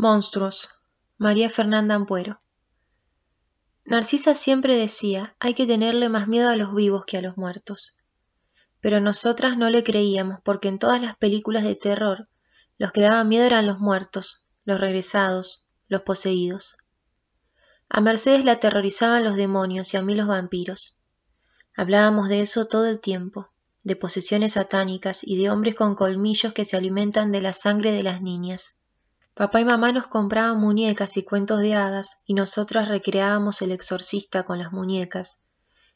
Monstruos. María Fernanda Ampuero. Narcisa siempre decía, hay que tenerle más miedo a los vivos que a los muertos. Pero nosotras no le creíamos porque en todas las películas de terror los que daban miedo eran los muertos, los regresados, los poseídos. A Mercedes la aterrorizaban los demonios y a mí los vampiros. Hablábamos de eso todo el tiempo, de posesiones satánicas y de hombres con colmillos que se alimentan de la sangre de las niñas. Papá y mamá nos compraban muñecas y cuentos de hadas y nosotras recreábamos el exorcista con las muñecas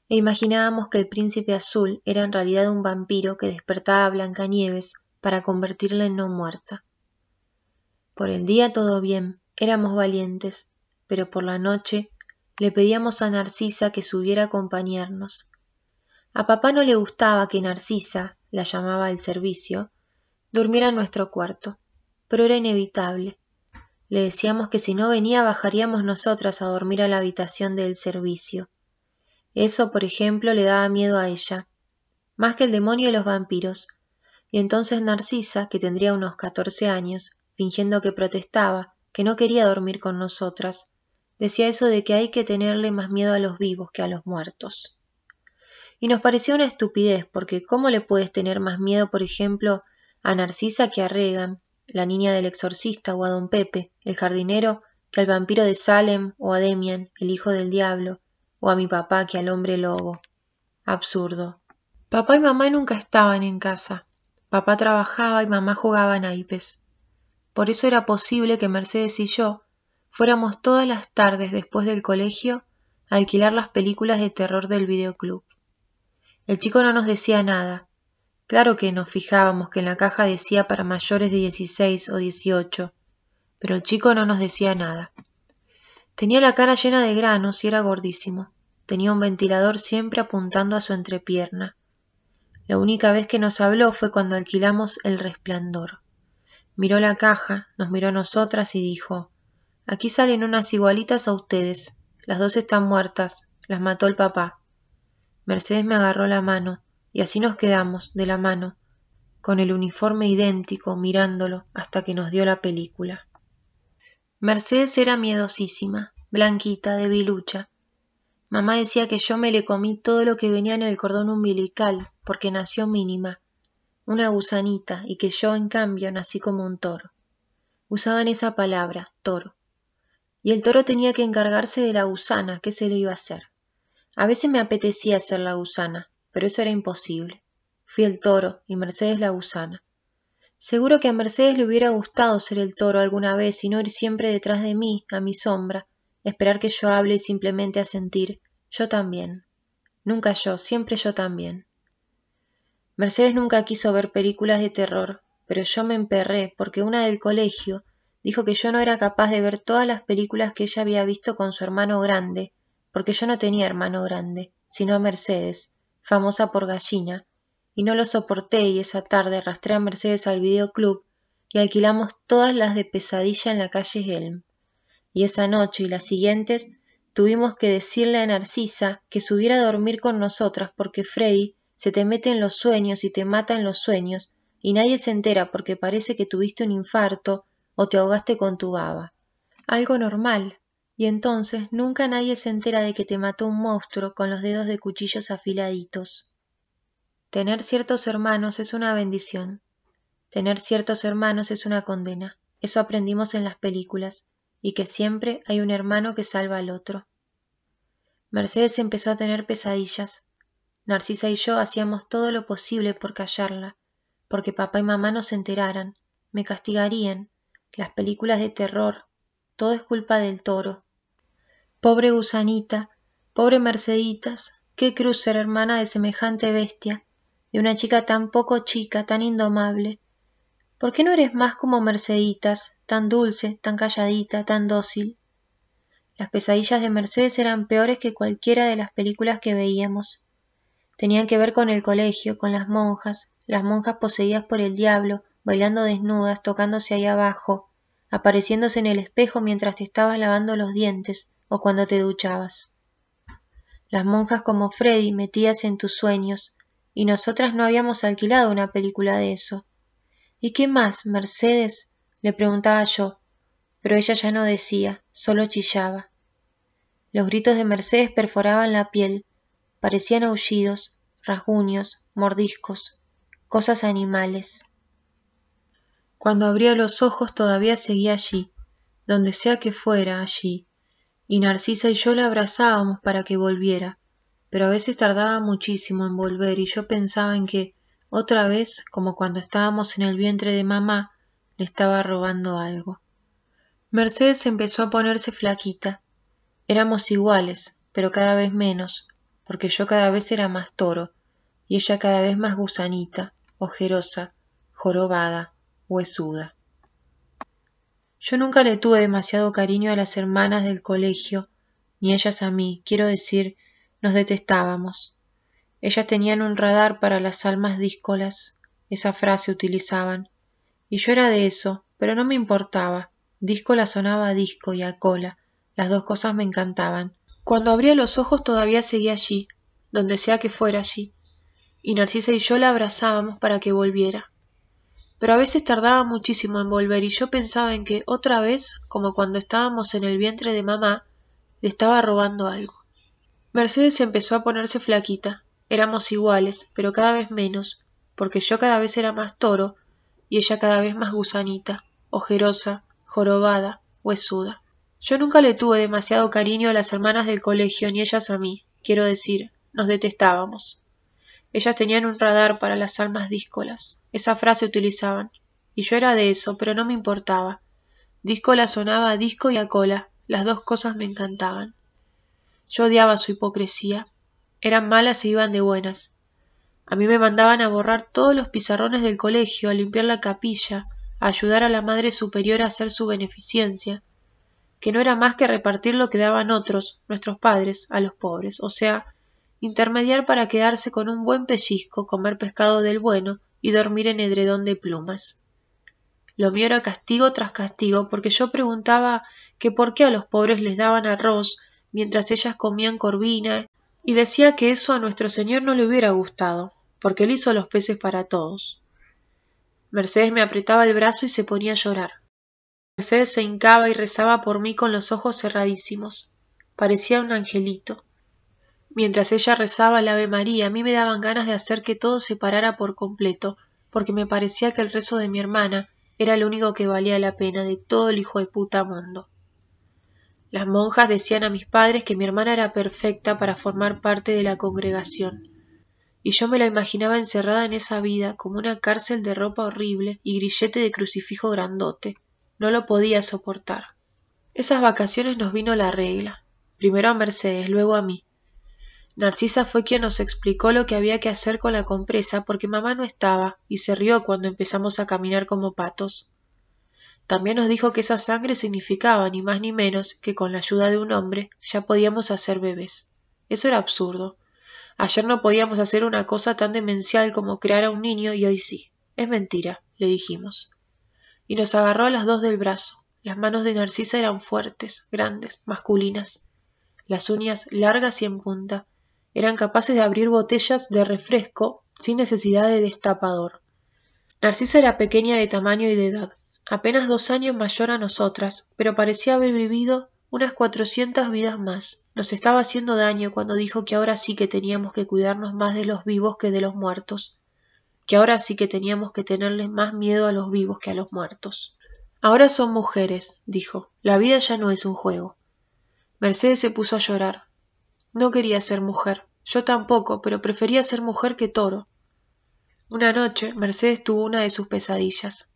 e imaginábamos que el príncipe azul era en realidad un vampiro que despertaba a Blancanieves para convertirla en no muerta. Por el día todo bien, éramos valientes, pero por la noche le pedíamos a Narcisa que subiera a acompañarnos. A papá no le gustaba que Narcisa, la llamaba el servicio, durmiera en nuestro cuarto pero era inevitable. Le decíamos que si no venía bajaríamos nosotras a dormir a la habitación del servicio. Eso, por ejemplo, le daba miedo a ella, más que el demonio y los vampiros. Y entonces Narcisa, que tendría unos catorce años, fingiendo que protestaba, que no quería dormir con nosotras, decía eso de que hay que tenerle más miedo a los vivos que a los muertos. Y nos pareció una estupidez, porque ¿cómo le puedes tener más miedo, por ejemplo, a Narcisa que a Regan, la niña del exorcista o a don Pepe, el jardinero, que al vampiro de Salem o a Demian, el hijo del diablo, o a mi papá que al hombre lobo. Absurdo. Papá y mamá nunca estaban en casa. Papá trabajaba y mamá jugaba naipes. Por eso era posible que Mercedes y yo fuéramos todas las tardes después del colegio a alquilar las películas de terror del videoclub. El chico no nos decía nada, Claro que nos fijábamos que en la caja decía para mayores de 16 o 18, pero el chico no nos decía nada. Tenía la cara llena de granos y era gordísimo. Tenía un ventilador siempre apuntando a su entrepierna. La única vez que nos habló fue cuando alquilamos El Resplandor. Miró la caja, nos miró a nosotras y dijo Aquí salen unas igualitas a ustedes. Las dos están muertas. Las mató el papá. Mercedes me agarró la mano y así nos quedamos de la mano, con el uniforme idéntico, mirándolo hasta que nos dio la película. Mercedes era miedosísima, blanquita, debilucha. Mamá decía que yo me le comí todo lo que venía en el cordón umbilical, porque nació mínima, una gusanita, y que yo, en cambio, nací como un toro. Usaban esa palabra, toro. Y el toro tenía que encargarse de la gusana, ¿qué se le iba a hacer? A veces me apetecía ser la gusana, pero eso era imposible. Fui el toro y Mercedes la gusana. Seguro que a Mercedes le hubiera gustado ser el toro alguna vez y no ir siempre detrás de mí, a mi sombra, esperar que yo hable y simplemente asentir. Yo también. Nunca yo, siempre yo también. Mercedes nunca quiso ver películas de terror, pero yo me emperré porque una del colegio dijo que yo no era capaz de ver todas las películas que ella había visto con su hermano grande, porque yo no tenía hermano grande, sino a Mercedes, famosa por gallina, y no lo soporté y esa tarde arrastré a Mercedes al videoclub y alquilamos todas las de pesadilla en la calle Helm. Y esa noche y las siguientes tuvimos que decirle a Narcisa que subiera a dormir con nosotras porque Freddy se te mete en los sueños y te mata en los sueños y nadie se entera porque parece que tuviste un infarto o te ahogaste con tu baba. Algo normal, y entonces nunca nadie se entera de que te mató un monstruo con los dedos de cuchillos afiladitos. Tener ciertos hermanos es una bendición. Tener ciertos hermanos es una condena. Eso aprendimos en las películas, y que siempre hay un hermano que salva al otro. Mercedes empezó a tener pesadillas. Narcisa y yo hacíamos todo lo posible por callarla, porque papá y mamá no se enteraran, me castigarían. Las películas de terror, todo es culpa del toro. Pobre gusanita, pobre Merceditas, qué cruz ser hermana de semejante bestia, de una chica tan poco chica, tan indomable. ¿Por qué no eres más como Merceditas, tan dulce, tan calladita, tan dócil? Las pesadillas de Mercedes eran peores que cualquiera de las películas que veíamos. Tenían que ver con el colegio, con las monjas, las monjas poseídas por el diablo, bailando desnudas, tocándose ahí abajo, apareciéndose en el espejo mientras te estabas lavando los dientes, o cuando te duchabas. Las monjas como Freddy metías en tus sueños, y nosotras no habíamos alquilado una película de eso. ¿Y qué más, Mercedes? le preguntaba yo. pero ella ya no decía, solo chillaba. Los gritos de Mercedes perforaban la piel, parecían aullidos, rasguños, mordiscos, cosas animales. Cuando abría los ojos todavía seguía allí, donde sea que fuera allí, y Narcisa y yo la abrazábamos para que volviera, pero a veces tardaba muchísimo en volver y yo pensaba en que, otra vez, como cuando estábamos en el vientre de mamá, le estaba robando algo. Mercedes empezó a ponerse flaquita. Éramos iguales, pero cada vez menos, porque yo cada vez era más toro, y ella cada vez más gusanita, ojerosa, jorobada, huesuda. Yo nunca le tuve demasiado cariño a las hermanas del colegio, ni ellas a mí, quiero decir, nos detestábamos. Ellas tenían un radar para las almas díscolas, esa frase utilizaban, y yo era de eso, pero no me importaba. Díscola sonaba a disco y a cola, las dos cosas me encantaban. Cuando abría los ojos todavía seguía allí, donde sea que fuera allí, y Narcisa y yo la abrazábamos para que volviera pero a veces tardaba muchísimo en volver y yo pensaba en que otra vez, como cuando estábamos en el vientre de mamá, le estaba robando algo. Mercedes empezó a ponerse flaquita. Éramos iguales, pero cada vez menos, porque yo cada vez era más toro y ella cada vez más gusanita, ojerosa, jorobada, huesuda. Yo nunca le tuve demasiado cariño a las hermanas del colegio ni ellas a mí, quiero decir, nos detestábamos. Ellas tenían un radar para las almas díscolas. Esa frase utilizaban. Y yo era de eso, pero no me importaba. Díscola sonaba a disco y a cola. Las dos cosas me encantaban. Yo odiaba su hipocresía. Eran malas e iban de buenas. A mí me mandaban a borrar todos los pizarrones del colegio, a limpiar la capilla, a ayudar a la Madre Superior a hacer su beneficencia, que no era más que repartir lo que daban otros, nuestros padres, a los pobres, o sea, intermediar para quedarse con un buen pellizco, comer pescado del bueno y dormir en edredón de plumas. Lo mío era castigo tras castigo, porque yo preguntaba que por qué a los pobres les daban arroz mientras ellas comían corvina, y decía que eso a nuestro señor no le hubiera gustado, porque él hizo los peces para todos. Mercedes me apretaba el brazo y se ponía a llorar. Mercedes se hincaba y rezaba por mí con los ojos cerradísimos. Parecía un angelito. Mientras ella rezaba el Ave María, a mí me daban ganas de hacer que todo se parara por completo, porque me parecía que el rezo de mi hermana era lo único que valía la pena de todo el hijo de puta mundo. Las monjas decían a mis padres que mi hermana era perfecta para formar parte de la congregación, y yo me la imaginaba encerrada en esa vida como una cárcel de ropa horrible y grillete de crucifijo grandote. No lo podía soportar. Esas vacaciones nos vino la regla, primero a Mercedes, luego a mí, Narcisa fue quien nos explicó lo que había que hacer con la compresa porque mamá no estaba y se rió cuando empezamos a caminar como patos. También nos dijo que esa sangre significaba ni más ni menos que con la ayuda de un hombre ya podíamos hacer bebés. Eso era absurdo. Ayer no podíamos hacer una cosa tan demencial como crear a un niño y hoy sí. Es mentira, le dijimos. Y nos agarró a las dos del brazo. Las manos de Narcisa eran fuertes, grandes, masculinas, las uñas largas y en punta, eran capaces de abrir botellas de refresco sin necesidad de destapador. Narcisa era pequeña de tamaño y de edad, apenas dos años mayor a nosotras, pero parecía haber vivido unas cuatrocientas vidas más. Nos estaba haciendo daño cuando dijo que ahora sí que teníamos que cuidarnos más de los vivos que de los muertos, que ahora sí que teníamos que tenerles más miedo a los vivos que a los muertos. Ahora son mujeres, dijo, la vida ya no es un juego. Mercedes se puso a llorar. No quería ser mujer, yo tampoco, pero prefería ser mujer que toro. Una noche Mercedes tuvo una de sus pesadillas.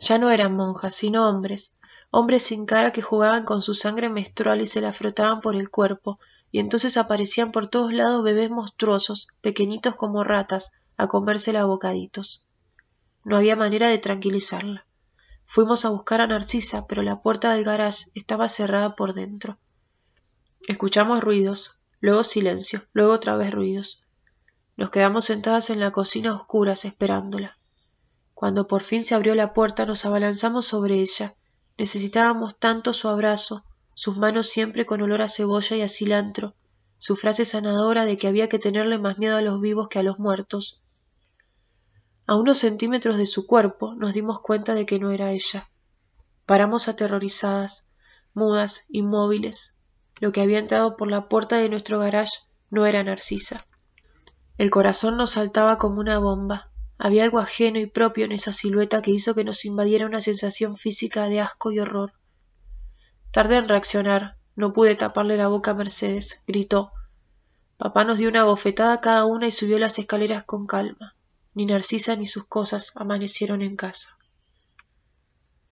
Ya no eran monjas, sino hombres, hombres sin cara que jugaban con su sangre menstrual y se la frotaban por el cuerpo, y entonces aparecían por todos lados bebés monstruosos, pequeñitos como ratas, a comérsela a bocaditos. No había manera de tranquilizarla. Fuimos a buscar a Narcisa, pero la puerta del garage estaba cerrada por dentro. Escuchamos ruidos, luego silencio, luego otra vez ruidos. Nos quedamos sentadas en la cocina oscuras esperándola. Cuando por fin se abrió la puerta nos abalanzamos sobre ella. Necesitábamos tanto su abrazo, sus manos siempre con olor a cebolla y a cilantro, su frase sanadora de que había que tenerle más miedo a los vivos que a los muertos. A unos centímetros de su cuerpo nos dimos cuenta de que no era ella. Paramos aterrorizadas, mudas, inmóviles. Lo que había entrado por la puerta de nuestro garage no era Narcisa. El corazón nos saltaba como una bomba. Había algo ajeno y propio en esa silueta que hizo que nos invadiera una sensación física de asco y horror. Tardé en reaccionar, no pude taparle la boca a Mercedes, gritó. Papá nos dio una bofetada cada una y subió las escaleras con calma. Ni Narcisa ni sus cosas amanecieron en casa.